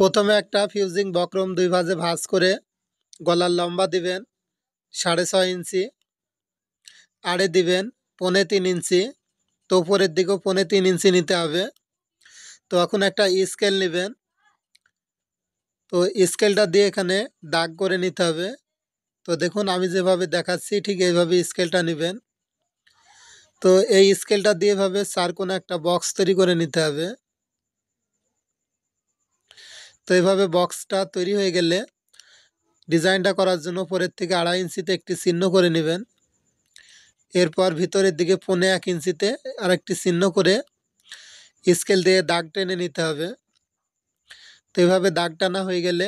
প্রথমে একটা ফিউজিং বক্রম দুই ভাজে ভাঁজ করে গলার লম্বা দিবেন সাড়ে ছয় ইঞ্চি, আড়ে দিবেন পৌনে তিন ইঞ্চি, তো উপরের দিকেও পৌনে তিন ইঞ্চি নিতে হবে। তো এখন একটা স্কেল নেবেন। তো স্কেলটা দিয়ে এখানে দাগ করে নিতে হবে। তো দেখুন, আমি যেভাবে দেখাচ্ছি, ঠিক এইভাবে স্কেলটা নেবেন। তো এই স্কেলটা দিয়ে এভাবে চার কোনো একটা বক্স তৈরি করে নিতে হবে। তো এইভাবে বক্সটা তৈরি হয়ে গেলে ডিজাইনটা করার জন্য উপরের থেকে আড়াই ইঞ্চিতে একটি চিহ্ন করে নেবেন। এরপর ভিতরের দিকে পনে এক ইঞ্চিতে আরেকটি চিহ্ন করে স্কেল দিয়ে দাগ টেনে নিতে হবে। তো এভাবে দাগ টানা হয়ে গেলে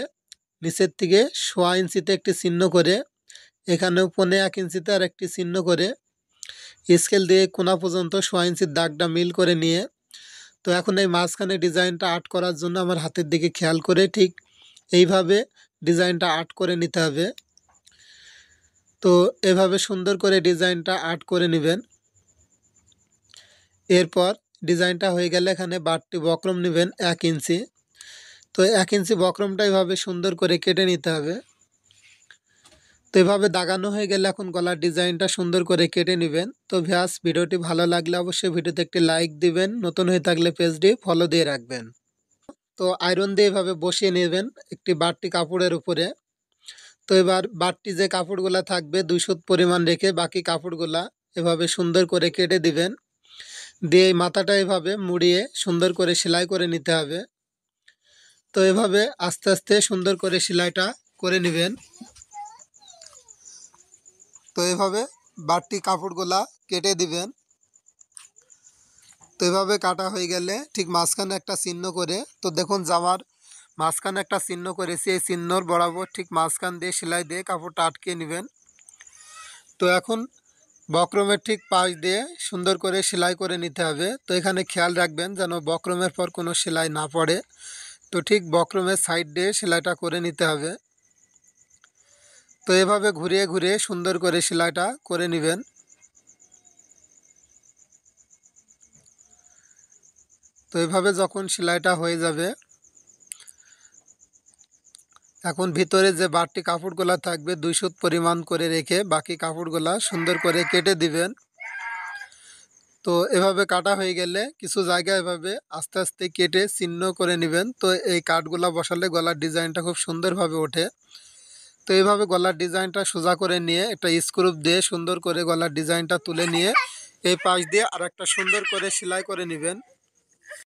নিচের থেকে সোয়া ইঞ্চিতে একটি চিহ্ন করে, এখানেও পনে এক ইঞ্চিতে আর একটি চিহ্ন করে স্কেল দিয়ে কোনা পর্যন্ত সোয়া ইঞ্চির দাগটা মিল করে নিয়ে তো এখন এই মাঝখানে ডিজাইনটা আর্ট করার জন্য আমার হাতের দিকে খেয়াল করে ঠিক এইভাবে ডিজাইনটা আর্ট করে নিতে হবে। তো এভাবে সুন্দর করে ডিজাইনটা আর্ট করে নেবেন। এরপর ডিজাইনটা হয়ে গেলে এখানে বারটি বক্রম নেবেন এক ইঞ্চি। তো এক ইঞ্চি বক্রমটা এভাবে সুন্দর করে কেটে নিতে হবে। তো এভাবে দাগানো হয়ে গেলে এখন গলার ডিজাইনটা সুন্দর করে কেটে নেবেন। তো ভ্যাস, ভিডিওটি ভালো লাগলে অবশ্যই ভিডিওতে একটি লাইক দিবেন। নতুন হয়ে থাকলে পেজটি ফলো দিয়ে রাখবেন। তো আয়রন দিয়ে এভাবে বসিয়ে নেবেন একটি বাড়তি কাপড়ের উপরে। তো এবার বাড়তি যে কাপড়গুলা থাকবে দুইশো পরিমাণ রেখে বাকি কাপড়গুলা এভাবে সুন্দর করে কেটে দিবেন। দিয়ে মাথাটা এভাবে মুড়িয়ে সুন্দর করে সেলাই করে নিতে হবে। তো এভাবে আস্তে আস্তে সুন্দর করে সেলাইটা করে নেবেন। তো এভাবে বাড়তি কাপড়গুলা কেটে দিবেন। তো এভাবে কাটা হয়ে গেলে ঠিক মাঝখানে একটা চিহ্ন করে, তো দেখুন জামার মাঝখানে একটা চিহ্ন করেছি, এই চিহ্নর বরাবর ঠিক মাঝখান দিয়ে সেলাই দিয়ে কাপড়টা আটকে নেবেন। তো এখন বক্রমের ঠিক পাশ দিয়ে সুন্দর করে সেলাই করে নিতে হবে। তো এখানে খেয়াল রাখবেন যেন বক্রমের পর কোনো সেলাই না পড়ে। তো ঠিক বক্রমের সাইড দিয়ে সেলাইটা করে নিতে হবে। তো এভাবে ঘুরিয়ে ঘুরিয়ে সুন্দর করে সেলাইটা করে নেবেন। তো এভাবে যখন সেলাইটা হয়ে যাবে, এখন ভিতরে যে বাড়তি কাপড়গুলা থাকবে দুই সুত পরিমাণ করে রেখে বাকি কাপড়গুলা সুন্দর করে কেটে দিবেন। তো এভাবে কাটা হয়ে গেলে কিছু জায়গা এভাবে আস্তে আস্তে কেটে চিহ্ন করে নেবেন। তো এই কাঠগুলা বসালে গলার ডিজাইনটা খুব সুন্দরভাবে ওঠে। তো এইভাবে গলার ডিজাইনটা সোজা করে নিয়ে একটা স্ক্রুপ দিয়ে সুন্দর করে গলার ডিজাইনটা তুলে নিয়ে এই পাশ দিয়ে আর একটা সুন্দর করে সেলাই করে নেবেন।